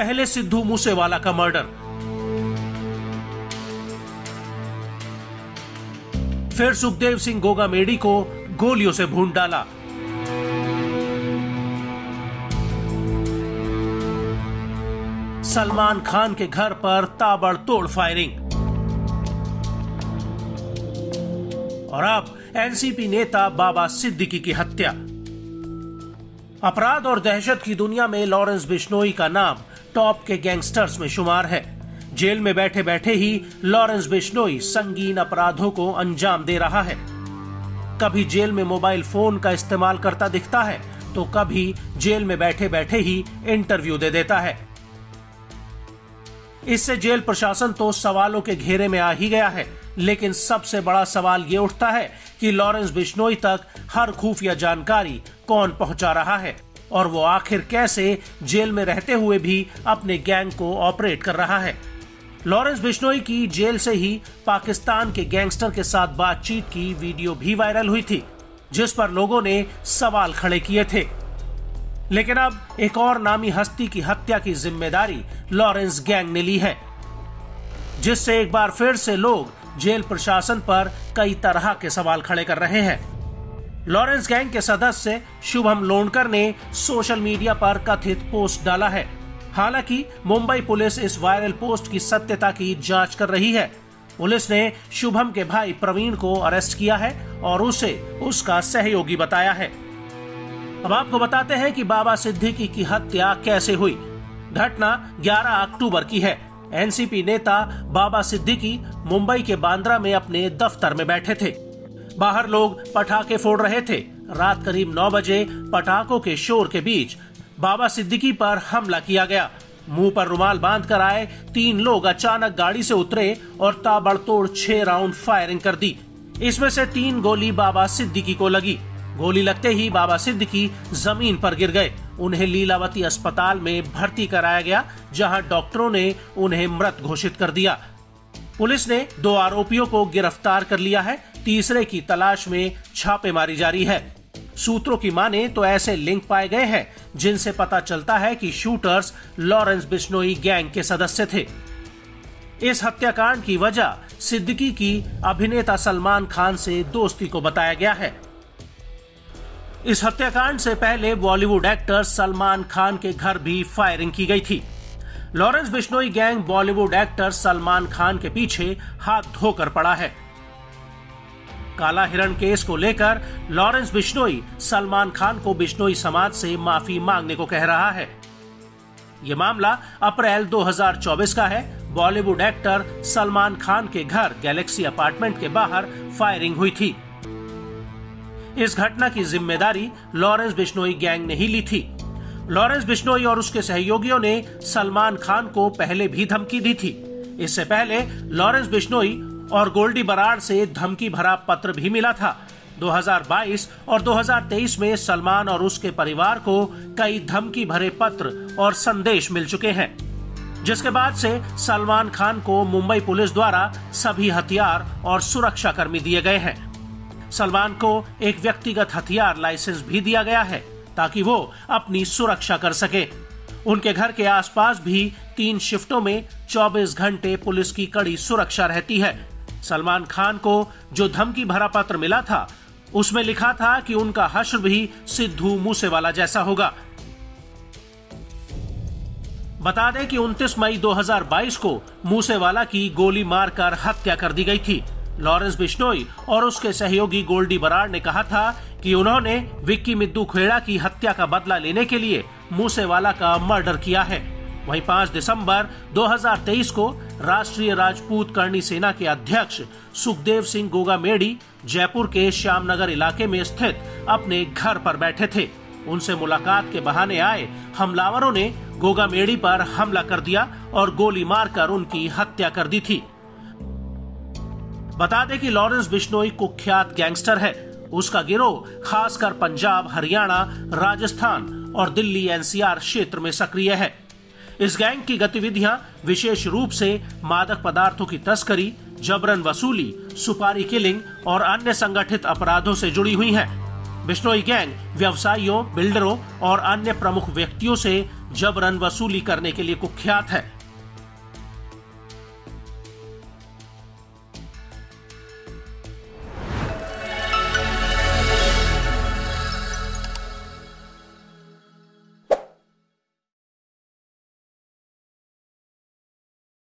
पहले सिद्धू मूसेवाला का मर्डर। फिर सुखदेव सिंह गोगा मेडी को गोलियों से भून डाला। सलमान खान के घर पर ताबड़तोड़ फायरिंग। और अब एनसीपी नेता बाबा सिद्दीकी की हत्या। अपराध और दहशत की दुनिया में लॉरेंस बिश्नोई का नाम टॉप के गैंगस्टर्स में शुमार है। जेल में बैठे बैठे ही लॉरेंस बिश्नोई संगीन अपराधों को अंजाम दे रहा है। कभी जेल में मोबाइल फ़ोन का इस्तेमाल करता दिखता है तो कभी जेल में बैठे बैठे ही इंटरव्यू दे देता है। इससे जेल प्रशासन तो सवालों के घेरे में आ ही गया है, लेकिन सबसे बड़ा सवाल ये उठता है कि लॉरेंस बिश्नोई तक हर खुफिया जानकारी कौन पहुँचा रहा है। और वो आखिर कैसे जेल में रहते हुए भी अपने गैंग को ऑपरेट कर रहा है। लॉरेंस बिश्नोई की जेल से ही पाकिस्तान के गैंगस्टर के साथ बातचीत की वीडियो भी वायरल हुई थी, जिस पर लोगों ने सवाल खड़े किए थे। लेकिन अब एक और नामी हस्ती की हत्या की ज़िम्मेदारी लॉरेंस गैंग ने ली है, जिससे एक बार फिर से लोग जेल प्रशासन पर कई तरह के सवाल खड़े कर रहे हैं। लॉरेंस गैंग के सदस्य शुभम लोणकर ने सोशल मीडिया पर कथित पोस्ट डाला है। हालाँकि मुंबई पुलिस इस वायरल पोस्ट की सत्यता की जाँच कर रही है। पुलिस ने शुभम के भाई प्रवीण को अरेस्ट किया है और उसे उसका सहयोगी बताया है। अब आपको बताते हैं कि बाबा सिद्दीकी की हत्या कैसे हुई। घटना 11 अक्टूबर की है। एनसीपी नेता बाबा सिद्दीकी मुंबई के बांद्रा में अपने दफ्तर में बैठे थे। बाहर लोग पटाखे फोड़ रहे थे। रात करीब 9 बजे पटाखों के शोर के बीच बाबा सिद्दीकी पर हमला किया गया। मुँह पर रुमाल बाँध कर आए तीन लोग अचानक गाड़ी से उतरे और ताबड़तोड़ छह राउंड फायरिंग कर दी। इसमें से तीन गोली बाबा सिद्दीकी को लगी। गोली लगते ही बाबा सिद्दीकी ज़मीन पर गिर गए। उन्हें लीलावती अस्पताल में भर्ती कराया गया, जहाँ डॉक्टरों ने उन्हें मृत घोषित कर दिया। पुलिस ने दो आरोपियों को गिरफ़्तार कर लिया है। तीसरे की तलाश में छापेमारी जारी है। सूत्रों की माने तो ऐसे लिंक पाए गए हैं, जिनसे पता चलता है कि शूटर्स लॉरेंस बिश्नोई गैंग के सदस्य थे। इस हत्याकांड की वजह सिद्दीकी की अभिनेता सलमान खान से दोस्ती को बताया गया है। इस हत्याकांड से पहले बॉलीवुड एक्टर सलमान खान के घर भी फायरिंग की गई थी। Lawrence Bishnoi gang Bollywood actor Salman Khan के पीछे हाथ धोकर पड़ा है। काला हिरण केस को लेकर लॉरेंस बिश्नोई सलमान खान को बिश्नोई समाज से माफ़ी मांगने को कह रहा है। ये मामला अप्रैल 2024 का है। बॉलीवुड एक्टर सलमान खान के घर, गैलेक्सी अपार्टमेंट के बाहर फायरिंग हुई थी। इस घटना की ज़िम्मेदारी लॉरेंस बिश्नोई गैंग ने ही ली थी। लॉरेंस बिश्नोई और उसके सहयोगियों ने सलमान खान को पहले भी धमकी दी थी। इससे पहले लॉरेंस बिश्नोई और गोल्डी बराड़ से धमकी भरा पत्र भी मिला था। 2022 और 2023 में सलमान और उसके परिवार को कई धमकी भरे पत्र और संदेश मिल चुके हैं। जिसके बाद से सलमान खान को मुंबई पुलिस द्वारा सभी हथियार और सुरक्षा कर्मी दिए गए हैं। सलमान को एक व्यक्तिगत हथियार लाइसेंस भी दिया गया है ताकि वो अपनी सुरक्षा कर सके। उनके घर के आसपास भी तीन शिफ्टों में 24 घंटे पुलिस की कड़ी सुरक्षा रहती है। सलमान खान को जो धमकी भरा पत्र मिला था, उसमें लिखा था कि उनका हश्र भी सिद्धू मूसेवाला जैसा होगा। बता दें कि 29 मई 2022 को मूसेवाला की गोली मारकर हत्या कर दी गई थी। लॉरेंस बिश्नोई और उसके सहयोगी गोल्डी बराड़ ने कहा था कि उन्होंने विक्की मिद्दू खेड़ा की हत्या का बदला लेने के लिए मूसेवाला का मर्डर किया है। वहीं 5 दिसंबर 2023 को राष्ट्रीय राजपूत करणी सेना के अध्यक्ष सुखदेव सिंह गोगा मेडी जयपुर के श्यामनगर इलाके में स्थित अपने घर पर बैठे थे। उनसे मुलाकात के बहाने आए हमलावरों ने गोगा मेडी पर हमला कर दिया और गोली मारकर उनकी हत्या कर दी थी। बता दें कि लॉरेंस बिश्नोई कुख्यात गैंगस्टर है। उसका गिरोह खासकर पंजाब, हरियाणा, राजस्थान और दिल्ली एनसीआर क्षेत्र में सक्रिय है। इस गैंग की गतिविधियाँ विशेष रूप से मादक पदार्थों की तस्करी, जबरन वसूली, सुपारी किलिंग और अन्य संगठित अपराधों से जुड़ी हुई हैं। बिश्नोई गैंग व्यवसायियों, बिल्डरों और अन्य प्रमुख व्यक्तियों से जबरन वसूली करने के लिए कुख्यात है